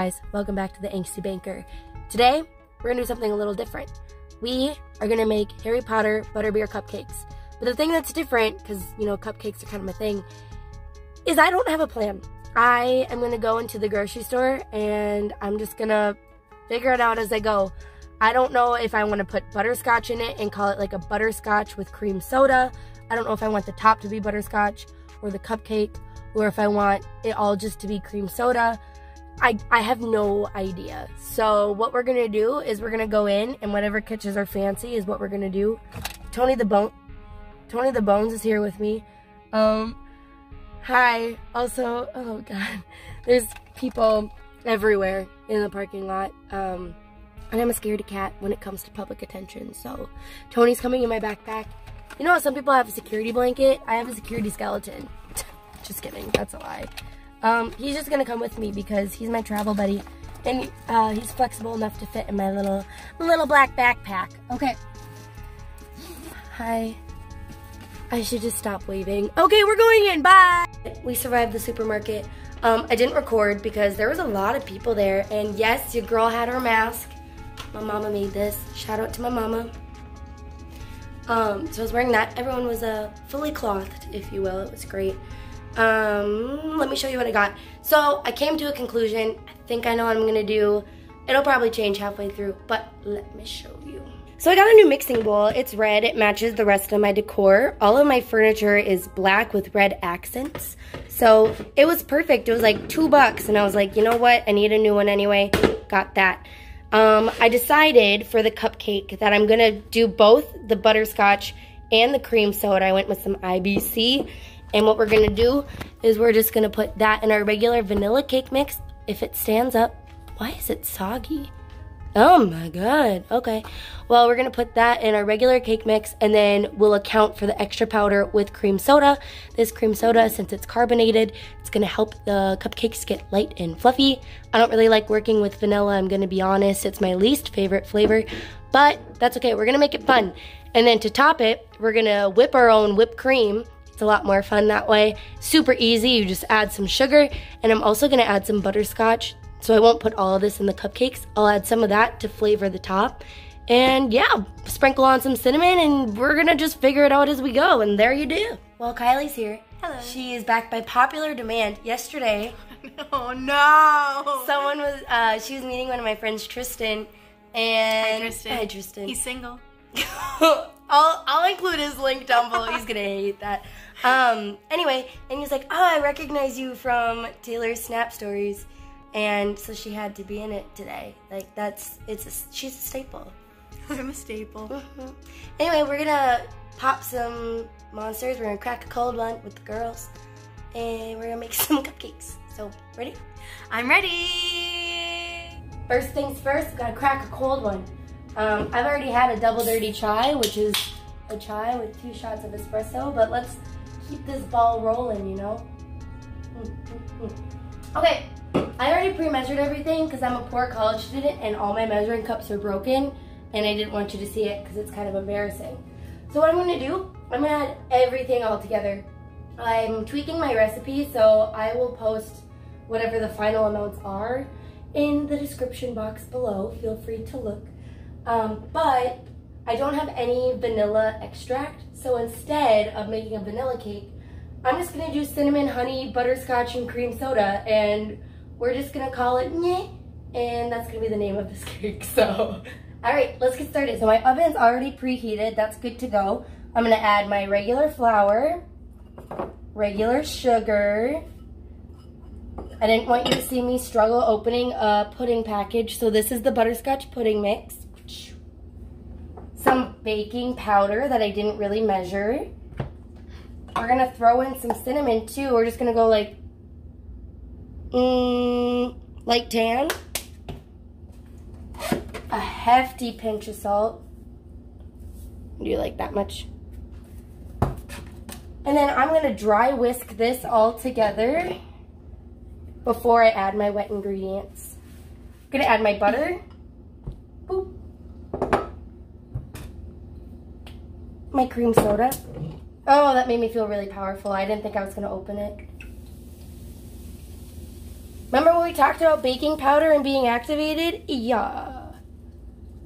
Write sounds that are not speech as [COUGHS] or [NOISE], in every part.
Guys, welcome back to the Angsty Baker. Today, we're gonna do something a little different. We are gonna make Harry Potter butterbeer cupcakes. But the thing that's different, because you know cupcakes are kind of my thing, is I don't have a plan. I am gonna go into the grocery store and I'm just gonna figure it out as I go. I don't know if I want to put butterscotch in it and call it like a butterscotch with cream soda. I don't know if I want the top to be butterscotch or the cupcake or if I want it all just to be cream soda. I, I have no idea. So what we're gonna do is we're gonna go in and whatever catches our fancy is what we're gonna do. Tony the Bone Tony the Bones is here with me. Um hi. Also, oh god. [LAUGHS] There's people everywhere in the parking lot. Um and I'm a scaredy cat when it comes to public attention. So Tony's coming in my backpack. You know some people have a security blanket? I have a security skeleton. [LAUGHS] just kidding, that's a lie. Um, he's just gonna come with me because he's my travel buddy. And uh, he's flexible enough to fit in my little, little black backpack. Okay. Hi. I should just stop waving. Okay, we're going in, bye! We survived the supermarket. Um, I didn't record because there was a lot of people there. And yes, your girl had her mask. My mama made this. Shout out to my mama. Um, so I was wearing that. Everyone was uh, fully clothed, if you will. It was great. Um, let me show you what I got. So I came to a conclusion. I think I know what I'm gonna do. It'll probably change halfway through, but let me show you. So I got a new mixing bowl. It's red. It matches the rest of my decor. All of my furniture is black with red accents. So it was perfect. It was like two bucks. And I was like, you know what? I need a new one anyway. Got that. Um, I decided for the cupcake that I'm to do both the butterscotch and the cream soda. I went with some IBC. And what we're to do is we're just to put that in our regular vanilla cake mix. If it stands up, why is it soggy? Oh my god. Okay. Well, we're to put that in our regular cake mix and then we'll account for the extra powder with cream soda. This cream soda, since it's carbonated, it's to help the cupcakes get light and fluffy. I don't really like working with vanilla, I'm to be honest. It's my least favorite flavor, but that's okay. We're to make it fun. And then to top it, we're to whip our own whipped cream. It's a lot more fun that way. Super easy. You just add some sugar and I'm also going to add some butterscotch so I won't put all of this in the cupcakes. I'll add some of that to flavor the top. And yeah, sprinkle on some cinnamon and we're gonna just figure it out as we go. And there you do. Well, Kylie's here. Hello. She is back by popular demand. Yesterday, [LAUGHS] Oh no! someone was, uh, she was meeting one of my friends, Tristan. And Hi, Tristan. Hi, Tristan. He's single. [LAUGHS] I'll, I'll include his link down below. He's gonna hate that. Um, anyway, and he's like, oh, I recognize you from Taylor's Snap Stories. And so she had to be in it today. Like that's, it's a, she's a staple. [LAUGHS] I'm a staple. [LAUGHS] Anyway, we're gonna pop some monsters. We're gonna crack a cold one with the girls. And we're gonna make some cupcakes. So, ready? I'm ready. First things first, gotta crack a cold one. Um, I've already had a double dirty chai, which is a chai with two shots of espresso, but let's keep this ball rolling, you know? [LAUGHS] Okay, I already pre-measured everything because I'm a poor college student and all my measuring cups are broken and I didn't want you to see it because it's kind of embarrassing. So what I'm gonna do, I'm gonna add everything all together. I'm tweaking my recipe, so I will post whatever the final amounts are in the description box below. Feel free to look. Um, but I don't have any vanilla extract, so instead of making a vanilla cake, I'm just gonna do cinnamon, honey, butterscotch, and cream soda, and we're just gonna call it Nyeh, and that's gonna be the name of this [LAUGHS] cake, so. All right, let's get started. So my oven's already preheated, that's good to go. I'm gonna add my regular flour, regular sugar. I didn't want you to see me struggle opening a pudding package, so this is the butterscotch pudding mix. Some baking powder that I didn't really measure. We're gonna throw in some cinnamon too. We're just gonna go like, mm, like tan. A hefty pinch of salt. Do you like that much? And then I'm gonna dry whisk this all together before I add my wet ingredients. I'm gonna add my butter. Boop. My cream soda. Oh, that made me feel really powerful. I didn't think I was gonna open it. Remember when we talked about baking powder and being activated? Yeah.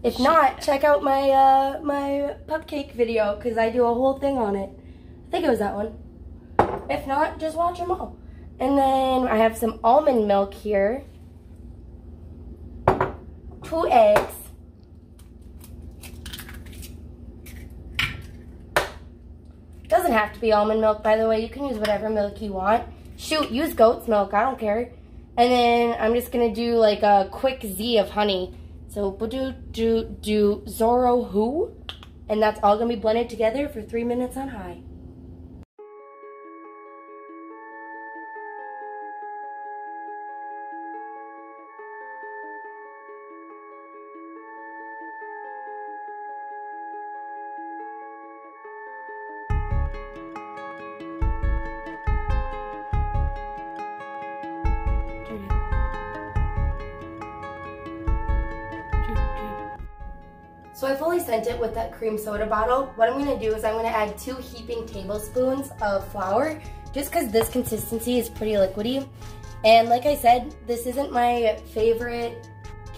If not, check out my uh, my cupcake video because I do a whole thing on it. I think it was that one. If not, just watch them all. And then I have some almond milk here. Two eggs. Doesn't have to be almond milk, by the way. You can use whatever milk you want. Shoot, use goat's milk. I don't care. And then I'm just going to do like a quick Z of honey. So do do do Zoro who, and that's all going to be blended together for three minutes on high. So I fully sent it with that cream soda bottle. What I'm gonna do is I'm gonna add two heaping tablespoons of flour, just cause this consistency is pretty liquidy. And like I said, this isn't my favorite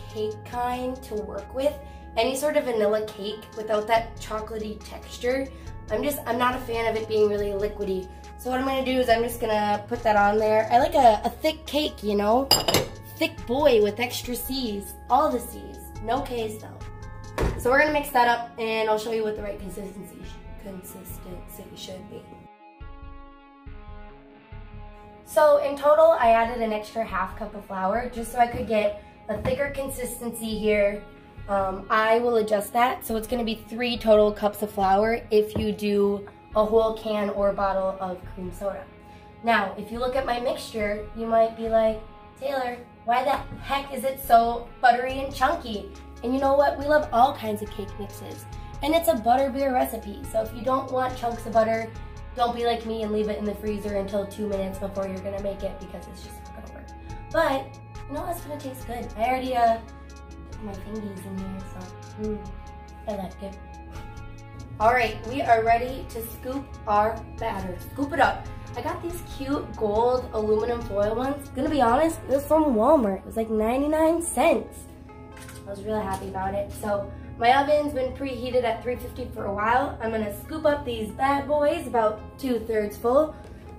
cake kind to work with. Any sort of vanilla cake without that chocolatey texture, I'm just, I'm not a fan of it being really liquidy. So what I'm gonna do is I'm just gonna put that on there. I like a, a thick cake, you know? Thick boy with extra C's. All the C's, no K's though. So we're gonna mix that up and I'll show you what the right consistency consistency should be. So in total, I added an extra half cup of flour just so I could get a thicker consistency here. Um, I will adjust that. So it's gonna be three total cups of flour if you do a whole can or bottle of cream soda. Now, if you look at my mixture, you might be like, Taylor, why the heck is it so buttery and chunky? And you know what? We love all kinds of cake mixes. And it's a butterbeer recipe. So if you don't want chunks of butter, don't be like me and leave it in the freezer until two minutes before you're gonna make it because it's just not gonna work. But you know it's gonna taste good. I already uh put my fingies in here, so mm, I like it. All right, we are ready to scoop our batter. Scoop it up. I got these cute gold aluminum foil ones. Gonna be honest, this from Walmart. It was like 99 cents. I was really happy about it. So my oven's been preheated at 350 for a while. I'm gonna scoop up these bad boys about two thirds full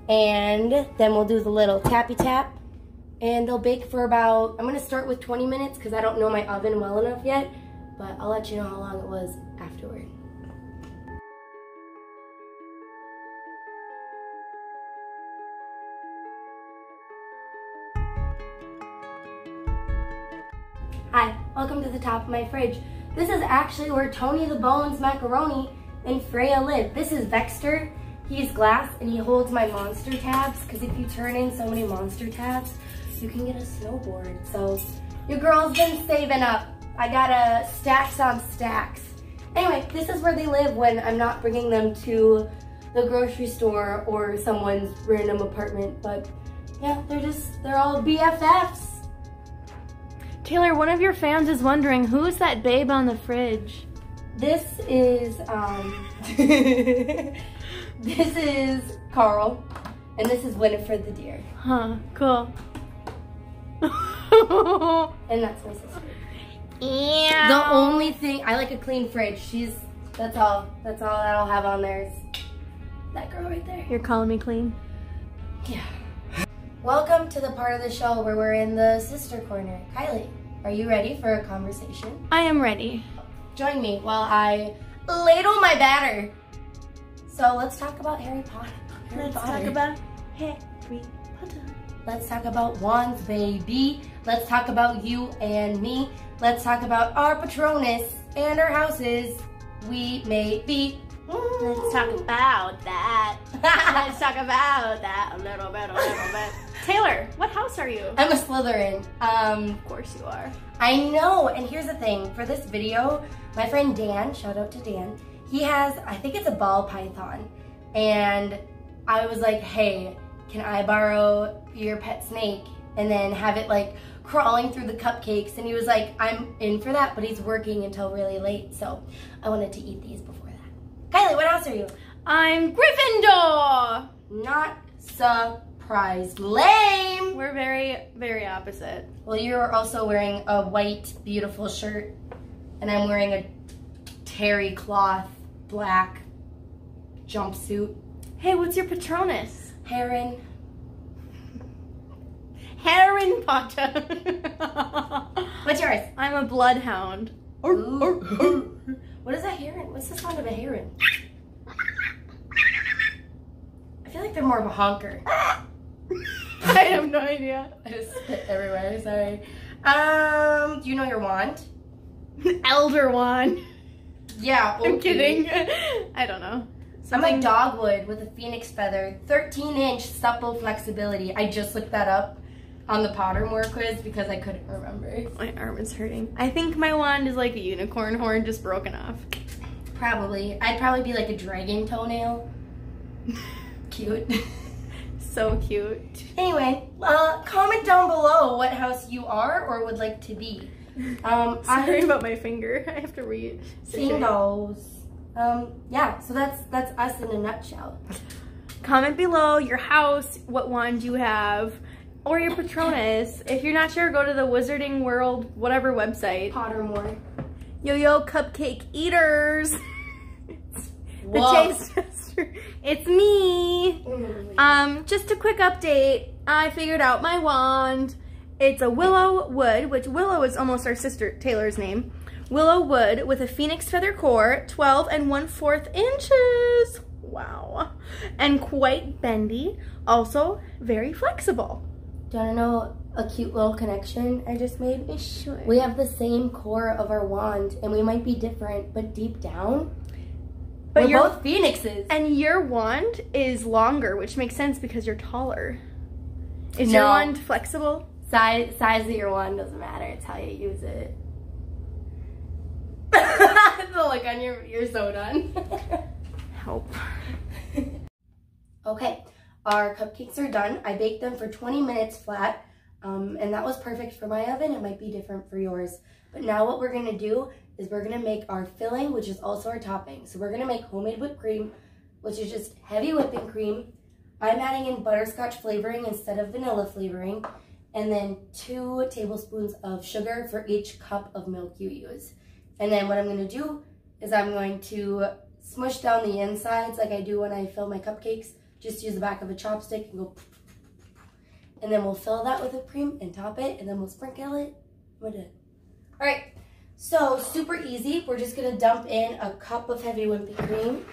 and then we'll do the little tappy tap and they'll bake for about, I'm gonna start with 20 minutes because I don't know my oven well enough yet, but I'll let you know how long it was afterward. Welcome to the top of my fridge. This is actually where Tony the Bones Macaroni and Freya live. This is Vexter. He's glass and he holds my monster tabs because if you turn in so many monster tabs, you can get a snowboard. So your girl's been saving up. I got a stacks on stacks. Anyway, this is where they live when I'm not bringing them to the grocery store or someone's random apartment. But yeah, they're just, they're all BFFs. Taylor, one of your fans is wondering who's that babe on the fridge? This is, um, [LAUGHS] this is Carl, and this is Winifred the deer. Huh, cool. [LAUGHS] And that's my sister. yeah. The only thing, I like a clean fridge. She's, that's all, that's all that I'll have on there is that girl right there. You're calling me clean? Yeah. Welcome to the part of the show where we're in the sister corner. Kylie, are you ready for a conversation? I am ready. Join me while I ladle my batter. So let's talk about Harry Potter. Harry Let's Potter. talk about Harry Potter. Let's talk about wands, baby. Let's talk about you and me. Let's talk about our Patronus and our houses. We may be. Let's talk about that. Let's talk about that a little bit, a little bit. Taylor, what house are you? I'm a Slytherin. Um, Of course you are. I know, and here's the thing. For this video, my friend Dan, shout out to Dan, he has, I think it's a ball python. And I was like, hey, can I borrow your pet snake? And then have it like crawling through the cupcakes. And he was like, I'm in for that, but he's working until really late. So I wanted to eat these before. Kylie, what house are you? I'm Gryffindor. Not surprised. Lame! We're very, very opposite. Well, you're also wearing a white, beautiful shirt, and I'm wearing a terry cloth, black jumpsuit. Hey, what's your Patronus? Heron. Heron Potter. What's yours? [LAUGHS] I'm a bloodhound. Ooh. What is a heron? What's the sound of a heron? I feel like they're more of a honker. [LAUGHS] I have no idea. I just spit everywhere, sorry. Um, do you know your wand? [LAUGHS] Elder wand. Yeah, [LAUGHS] I'm kidding. I don't know. I'm like dogwood with a phoenix feather, 13 inch supple flexibility. I just looked that up on the Pottermore quiz because I couldn't remember. My arm is hurting. I think my wand is like a unicorn horn just broken off. Probably. I'd probably be like a dragon toenail. [LAUGHS] Cute. So cute. anyway, uh, comment down below what house you are or would like to be. Um, [LAUGHS] Sorry I about my finger. [LAUGHS] I have to read. seen those. Um, yeah, so that's that's us in a nutshell. Comment below your house, what wand you have, or your Patronus. If you're not sure, go to the Wizarding World whatever website. Pottermore. Yo-Yo Cupcake Eaters. [LAUGHS] the Whoa. Taste Tester. It's me. Um, just a quick update. I figured out my wand. It's a willow wood, which willow is almost our sister Taylor's name. Willow wood with a phoenix feather core, 12 and 1 4th inches. Wow. And quite bendy. Also very flexible. Do you want to know a cute little connection I just made? Sure. We have the same core of our wand, and we might be different, but deep down, But we're you're- both phoenixes. And your wand is longer, which makes sense because you're taller. Is your wand flexible? Size, size of your wand doesn't matter. It's how you use it. [LAUGHS] the look on your, you're so done. [LAUGHS] Help. okay, our cupcakes are done. I baked them for 20 minutes flat, um, and that was perfect for my oven. It might be different for yours. But now what we're gonna do is we're gonna make our filling, which is also our topping. So we're gonna make homemade whipped cream, which is just heavy whipping cream. I'm adding in butterscotch flavoring instead of vanilla flavoring, and then two tablespoons of sugar for each cup of milk you use. And then what I'm gonna do is I'm going to smush down the insides like I do when I fill my cupcakes. Just use the back of a chopstick and go. [LAUGHS] And then we'll fill that with whipped cream and top it, and then we'll sprinkle it. We're done. All right, so super easy. We're just gonna dump in a cup of heavy whipping cream.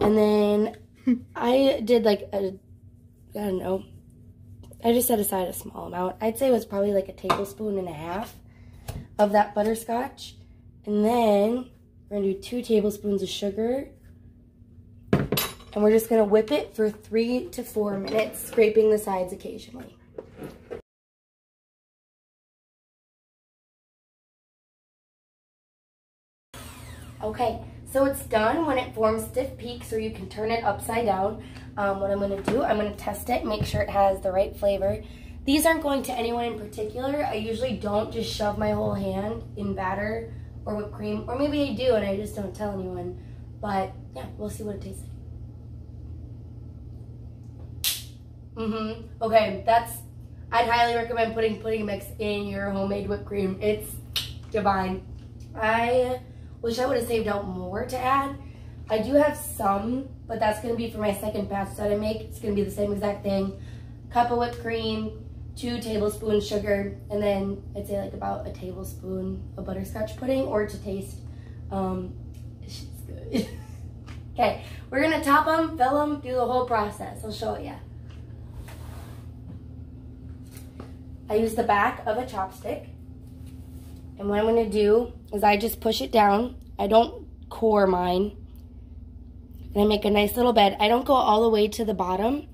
And then [LAUGHS] I did like a, I don't know, I just set aside a small amount. I'd say it was probably like a tablespoon and a half of that butterscotch. And then we're gonna do two tablespoons of sugar. And we're just gonna whip it for three to four minutes, scraping the sides occasionally. Okay, so it's done when it forms stiff peaks or you can turn it upside down. Um, what I'm gonna do, I'm gonna test it, make sure it has the right flavor. These aren't going to anyone in particular. I usually don't just shove my whole hand in batter or whipped cream, or maybe I do and I just don't tell anyone. But yeah, we'll see what it tastes like. Mm-hmm. Okay, that's, I'd highly recommend putting pudding mix in your homemade whipped cream. It's divine. I wish I would have saved out more to add. I do have some, but that's gonna be for my second batch that I make. It's gonna be the same exact thing. Cup of whipped cream, two tablespoons sugar, and then I'd say like about a tablespoon of butterscotch pudding or to taste. Um, it's good. [LAUGHS] okay, we're gonna top them, fill them, do the whole process. I'll show you. I use the back of a chopstick. And what I'm gonna do is I just push it down. I don't core mine. And I make a nice little bed. I don't go all the way to the bottom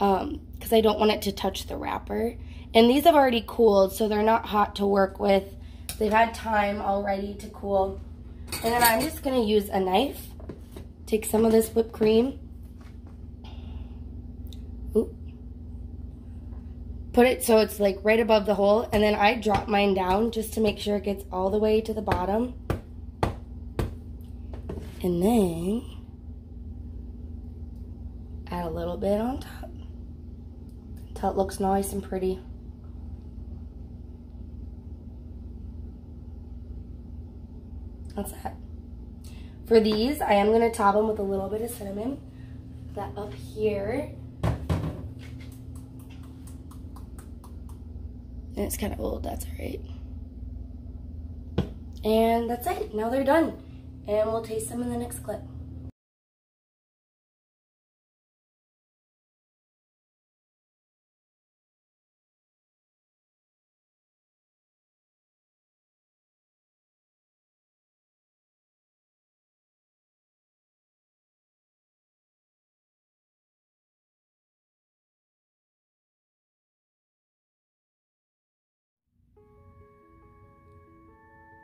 um, because I don't want it to touch the wrapper. And these have already cooled, so they're not hot to work with. They've had time already to cool. And then I'm just gonna use a knife. Take some of this whipped cream. Put it so it's like right above the hole. And then I drop mine down just to make sure it gets all the way to the bottom. And then add a little bit on top until it looks nice and pretty. That's that. For these, I am going to top them with a little bit of cinnamon. That up here. And it's kind of old, that's alright. And that's it. Now they're done. And we'll taste them in the next clip.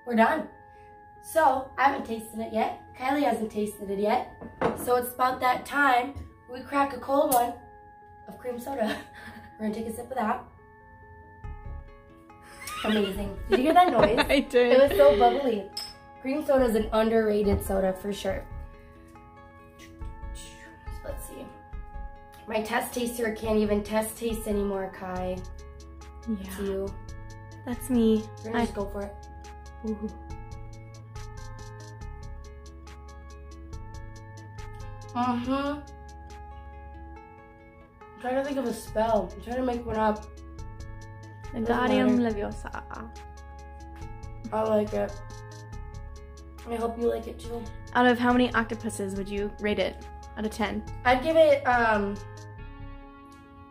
We're done. So, I haven't tasted it yet. Kylie hasn't tasted it yet. So it's about that time we crack a cold one of cream soda. [LAUGHS] We're gonna take a sip of that. Amazing. Did you hear that noise? [LAUGHS] I did. It was so bubbly. Cream soda is an underrated soda for sure. let's see. My test taster can't even test taste anymore, Kai. Yeah. You. That's me. We're gonna I, just go for it. Ooh. Mm-hmm. I'm trying to think of a spell. I'm trying to make one up. Wingardium matter. Leviosa. I like it. I hope you like it too. Out of how many octopuses would you rate it out of 10? I'd give it um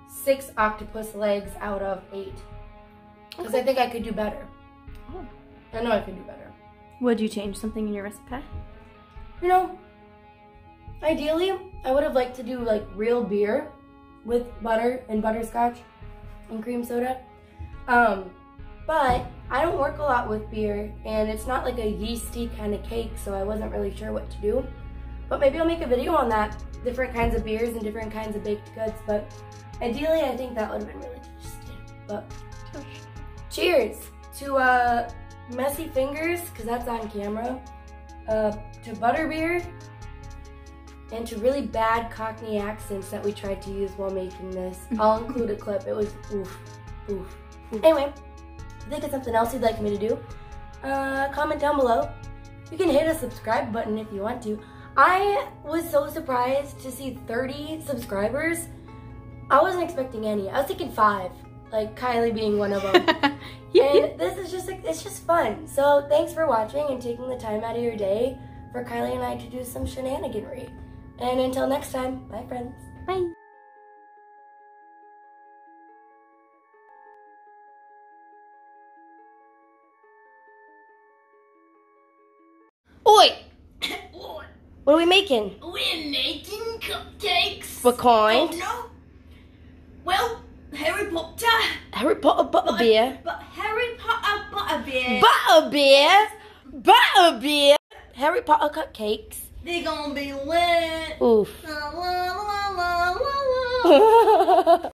six octopus legs out of eight. Because I think I could do better. Oh. I know I can do better. Would you change something in your recipe? You know, ideally, I would have liked to do like real beer with butter and butterscotch and cream soda. Um, but I don't work a lot with beer and it's not like a yeasty kind of cake, so I wasn't really sure what to do. But maybe I'll make a video on that. Different kinds of beers and different kinds of baked goods. But ideally, I think that would have been really tasty. But cheers to uh, messy fingers, because that's on camera. Uh, to butterbeer and to really bad Cockney accents that we tried to use while making this. I'll include a clip. It was oof, oof. Anyway, if you think of something else you'd like me to do, uh, comment down below. You can hit a subscribe button if you want to. I was so surprised to see 30 subscribers. I wasn't expecting any. I was thinking five, like Kylie being one of [LAUGHS] them. And [LAUGHS] this is just it's just fun. So thanks for watching and taking the time out of your day for Kylie and I to do some shenaniganry. And until next time, bye friends. Bye. Oi! [COUGHS] What are we making? We're making cupcakes. What kind? Oh no. Well, Harry Potter. Harry Potter butterbeer. But Harry Potter butterbeer. Butterbeer? Butterbeer? Harry Potter cupcakes. They're gonna be lit. Oof. La, la, la. [LAUGHS]